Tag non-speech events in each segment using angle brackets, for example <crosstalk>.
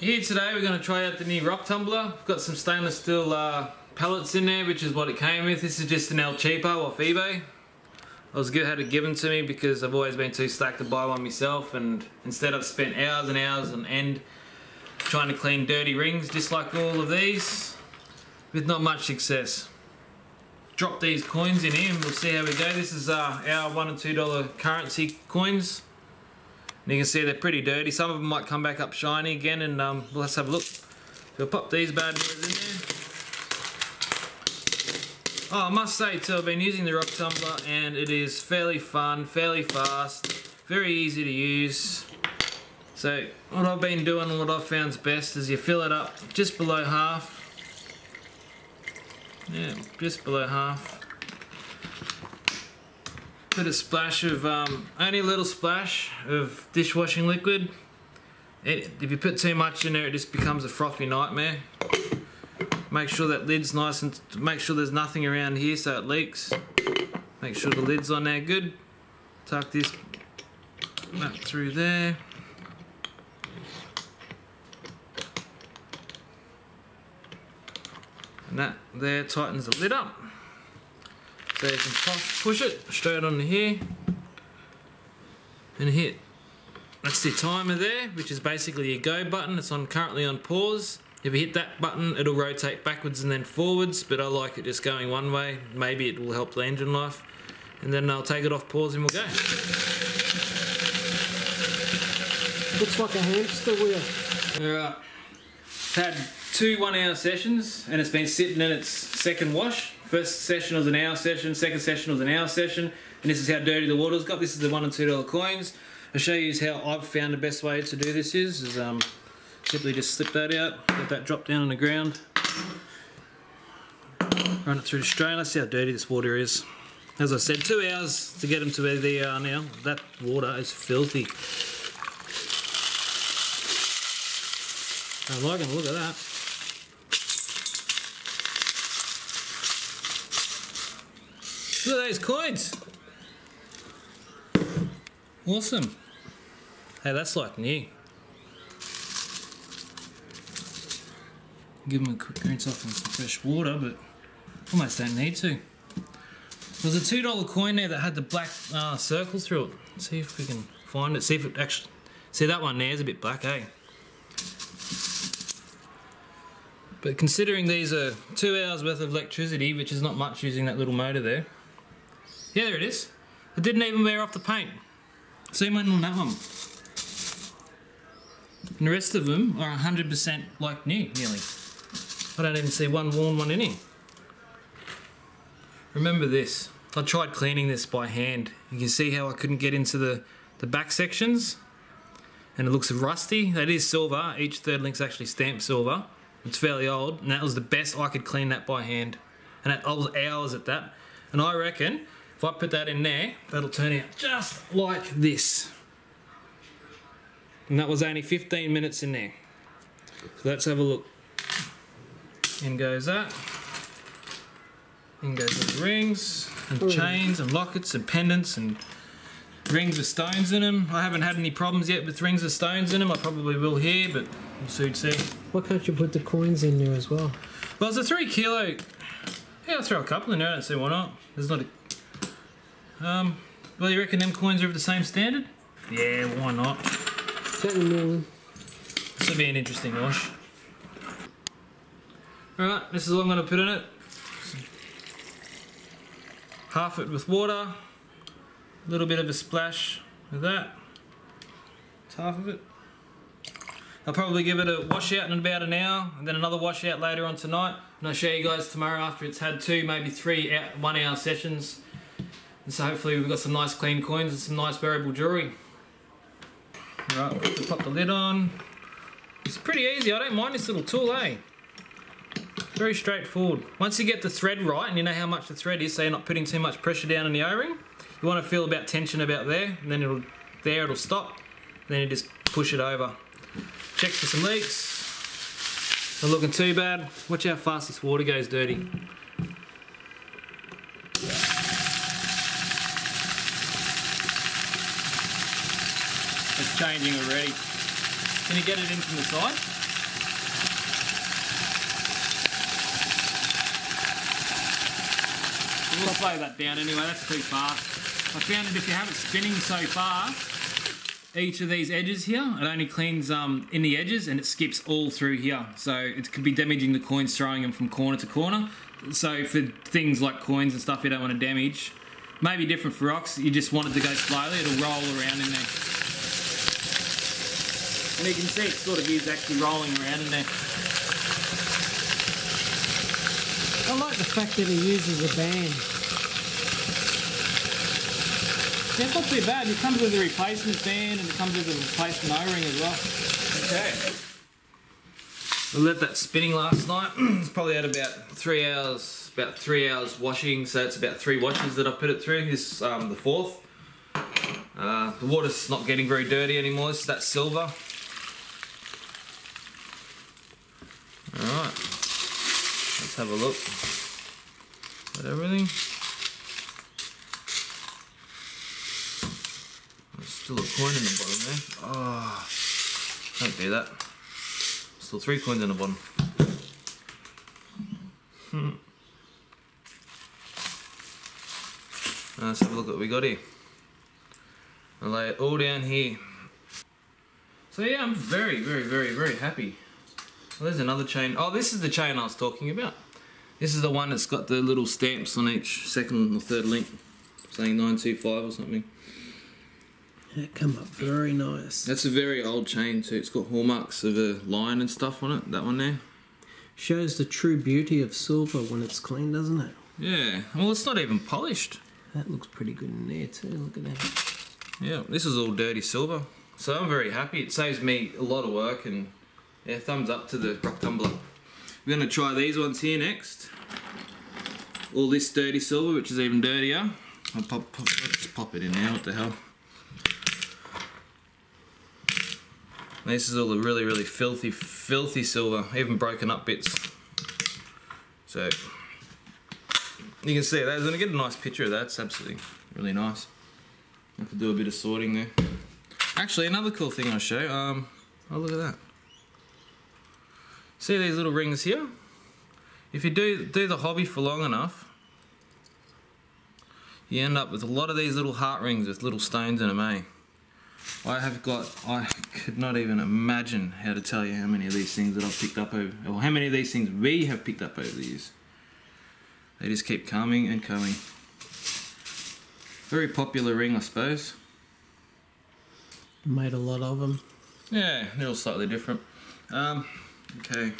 Here today we're going to try out the new rock tumbler. We've got some stainless steel uh, pellets in there which is what it came with. This is just an El Cheapo off eBay. I was good had it given to me because I've always been too slack to buy one myself and instead I've spent hours and hours on end trying to clean dirty rings just like all of these with not much success. Drop these coins in here and we'll see how we go. This is uh, our one and two dollar currency coins. And you can see they're pretty dirty. Some of them might come back up shiny again and um, let's have a look. We'll pop these bad boys in there. Oh, I must say too, I've been using the rock tumbler and it is fairly fun, fairly fast, very easy to use. So what I've been doing and what I've found best is you fill it up just below half. Yeah, just below half put a splash of, um, only a little splash of dishwashing liquid. It, if you put too much in there, it just becomes a frothy nightmare. Make sure that lid's nice and make sure there's nothing around here so it leaks. Make sure the lid's on there good. Tuck this up through there. And that there tightens the lid up. So you can push it straight onto here and hit. That's the timer there, which is basically your go button. It's on currently on pause. If you hit that button, it'll rotate backwards and then forwards, but I like it just going one way. Maybe it will help the engine life. And then I'll take it off pause and we'll go. Looks like a hamster wheel. Alright. Had two one hour sessions and it's been sitting in its second wash. First session was an hour session, second session was an hour session, and this is how dirty the water's got. This is the one and two dollar coins. I'll show you how I've found the best way to do this is, is um, simply just slip that out, let that drop down on the ground, run it through the strainer, see how dirty this water is. As I said, two hours to get them to where they are now. That water is filthy. I'm liking look at that. Look at those coins. Awesome. Hey, that's like new. Give them a quick rinse off in some fresh water, but almost don't need to. There's a $2 coin there that had the black uh, circle through it. Let's see if we can find it. See if it actually... See that one there is a bit black, eh? But considering these are two hours worth of electricity, which is not much using that little motor there, yeah, there it is. It didn't even wear off the paint. Same one on that one. And the rest of them are 100% like new, nearly. I don't even see one worn one in here. Remember this. I tried cleaning this by hand. You can see how I couldn't get into the, the back sections. And it looks rusty. That is silver. Each third link's actually stamped silver. It's fairly old. And that was the best I could clean that by hand. And that, I was hours at that. And I reckon if I put that in there, that'll turn out just like this. And that was only 15 minutes in there. So let's have a look. In goes that. In goes the rings and Ooh. chains and lockets and pendants and rings with stones in them. I haven't had any problems yet with rings with stones in them. I probably will here, but we'll soon see. Why can't you put the coins in there as well? Well, it's a three kilo. Yeah, I'll throw a couple in there. I don't see why not. There's not a um, well, you reckon them coins are of the same standard? Yeah, why not? million. This will be an interesting wash. Alright, this is all I'm going to put in it. Half it with water, a little bit of a splash with that. It's half of it. I'll probably give it a wash out in about an hour and then another wash out later on tonight. And I'll show you guys tomorrow after it's had two, maybe three one hour sessions and so hopefully we've got some nice clean coins and some nice variable jewellery. Right, we'll pop the lid on. It's pretty easy, I don't mind this little tool, eh? Very straightforward. Once you get the thread right and you know how much the thread is so you're not putting too much pressure down on the O-ring, you want to feel about tension about there and then it'll there it'll stop. Then you just push it over. Check for some leaks. Not looking too bad. Watch how fast this water goes dirty. changing already. Can you get it in from the side? We'll slow that down anyway, that's too fast. I found that if you have it spinning so far, each of these edges here, it only cleans um, in the edges and it skips all through here. So it could be damaging the coins, throwing them from corner to corner. So for things like coins and stuff you don't want to damage, maybe different for rocks, you just want it to go slowly, it'll roll around in there. And you can see it sort of is actually rolling around in there. I like the fact that he uses a band. Yeah, it's not too bad. It comes with a replacement band and it comes with a replacement O-ring as well. Okay. We left that spinning last night. <clears throat> it's probably had about three hours, about three hours washing. So it's about three washes that I've put it through. This um, the fourth. Uh, the water's not getting very dirty anymore. It's that silver. All right. Let's have a look at everything. There's still a coin in the bottom there. Oh, don't do that. Still three coins in the bottom. Hmm. Let's have a look at what we got here. I'll lay it all down here. So yeah, I'm very, very, very, very happy. Well, there's another chain. Oh, this is the chain I was talking about. This is the one that's got the little stamps on each second or third link, saying 925 or something. That come up very nice. That's a very old chain too. It's got hallmarks of a lion and stuff on it. That one there. Shows the true beauty of silver when it's clean, doesn't it? Yeah. Well, it's not even polished. That looks pretty good in there too. Look at that. Yeah. This is all dirty silver. So I'm very happy. It saves me a lot of work and yeah, thumbs up to the rock tumbler. We're gonna try these ones here next. All this dirty silver, which is even dirtier. I'll pop, pop, just pop it in there. What the hell? This is all the really, really filthy, filthy silver, even broken up bits. So, you can see that. I'm gonna get a nice picture of that. It's absolutely really nice. I could do a bit of sorting there. Actually, another cool thing I'll show. Um, oh look at that. See these little rings here? If you do do the hobby for long enough, you end up with a lot of these little heart rings with little stones in them, eh? I have got, I could not even imagine how to tell you how many of these things that I've picked up over, or how many of these things we have picked up over the years. They just keep coming and coming. Very popular ring, I suppose. Made a lot of them. Yeah, they're all slightly different. Um, okay.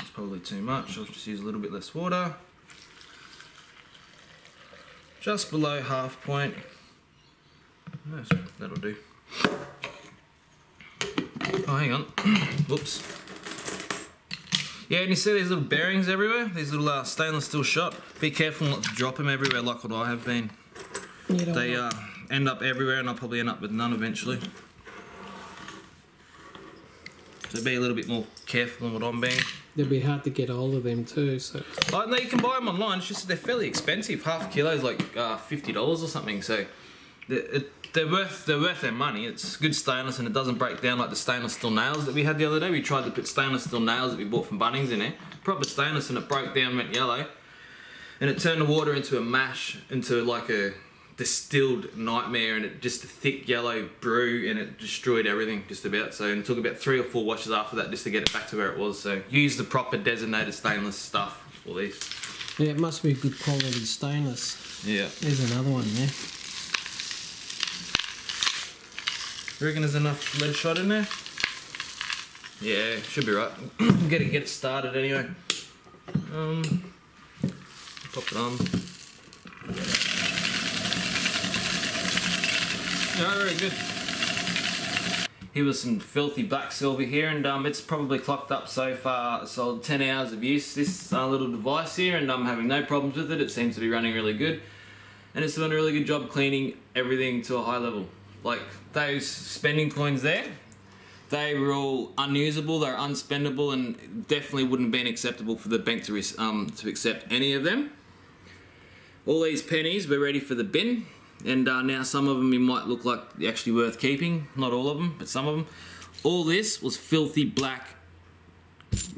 It's probably too much. I'll just use a little bit less water. Just below half point. Yes, that'll do. Oh, hang on. <clears throat> Whoops. Yeah, and you see these little bearings everywhere? These little uh, stainless steel shot. Be careful not to drop them everywhere like what I have been. They uh, end up everywhere and I'll probably end up with none eventually. So be a little bit more careful than what I'm being. It'd be hard to get hold of them too. So Oh, no, you can buy them online. It's just they're fairly expensive. Half a kilo is like uh, fifty dollars or something. So they're, they're worth they're worth their money. It's good stainless and it doesn't break down like the stainless steel nails that we had the other day. We tried to put stainless steel nails that we bought from Bunnings in there, proper stainless, and it broke down, went yellow, and it turned the water into a mash, into like a distilled nightmare, and it just a thick yellow brew, and it destroyed everything just about. So and it took about three or four washes after that just to get it back to where it was. So use the proper designated stainless stuff for these. yeah, it must be good quality stainless. Yeah. There's another one there. You reckon there's enough lead shot in there? Yeah, should be right. <clears throat> get it, get it started anyway. Um, pop it on. Yeah, very good. Here was some filthy black silver here, and um, it's probably clocked up so far. Sold 10 hours of use. This uh, little device here, and I'm having no problems with it. It seems to be running really good, and it's doing a really good job cleaning everything to a high level. Like those spending coins there, they were all unusable. They're unspendable, and definitely wouldn't have been acceptable for the bank to um, to accept any of them. All these pennies were ready for the bin, and uh, now some of them you might look like actually worth keeping. Not all of them, but some of them. All this was filthy black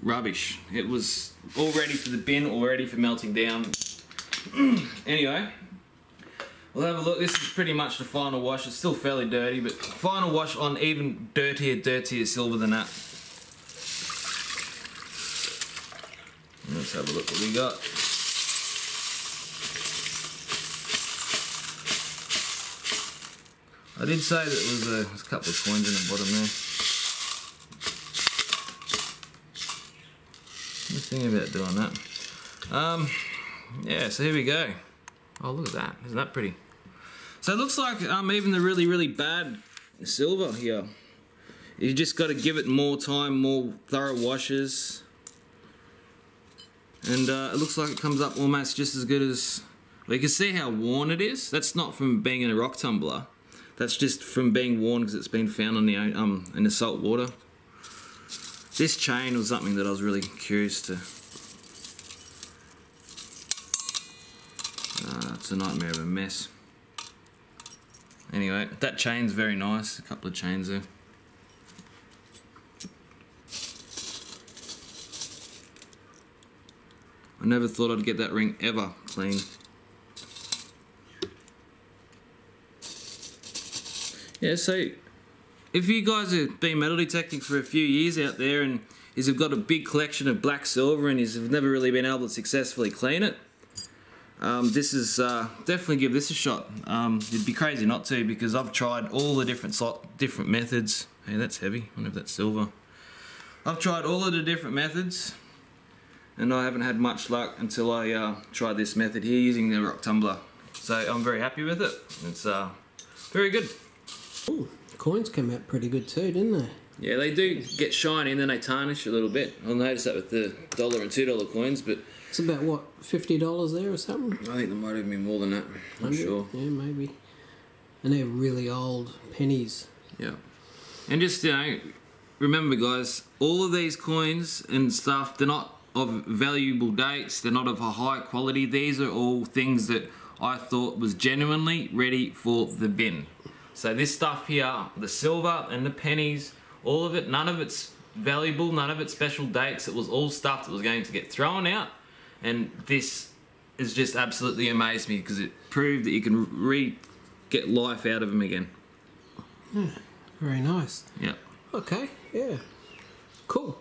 rubbish. It was all ready for the bin, all ready for melting down. <clears throat> anyway, we'll have a look. This is pretty much the final wash. It's still fairly dirty, but final wash on even dirtier, dirtier silver than that. Let's have a look what we got. I did say that was a, there's a couple of coins in the bottom there. Just thinking about doing that. Um, yeah, so here we go. Oh, look at that. Isn't that pretty? So it looks like um, even the really, really bad silver here, you just got to give it more time, more thorough washes. And uh, it looks like it comes up almost just as good as... Well, you can see how worn it is. That's not from being in a rock tumbler. That's just from being worn because it's been found on the um in the salt water. This chain was something that I was really curious to. Uh, it's a nightmare of a mess. Anyway, that chain's very nice. A couple of chains there. I never thought I'd get that ring ever clean. Yeah, so if you guys have been metal detecting for a few years out there and is have got a big collection of black silver and is have never really been able to successfully clean it, um, this is uh, definitely give this a shot. Um, it'd be crazy not to because I've tried all the different so different methods. Hey, that's heavy. I wonder if that's silver. I've tried all of the different methods and I haven't had much luck until I uh, tried this method here using the rock tumbler. So I'm very happy with it. It's uh, very good. Ooh, coins came out pretty good too, didn't they? Yeah, they do get shiny and then they tarnish a little bit. I'll notice that with the dollar and two dollar coins, but It's about what fifty dollars there or something. I think there might have been more than that. Not 100? sure. Yeah, maybe. And they're really old pennies. Yeah. And just, you know, remember guys, all of these coins and stuff, they're not of valuable dates, they're not of a high quality. These are all things that I thought was genuinely ready for the bin. So this stuff here, the silver and the pennies, all of it, none of it's valuable, none of it's special dates. It was all stuff that was going to get thrown out. And this has just absolutely amazed me because it proved that you can re get life out of them again. Yeah, Very nice. Yeah. Okay, yeah. Cool.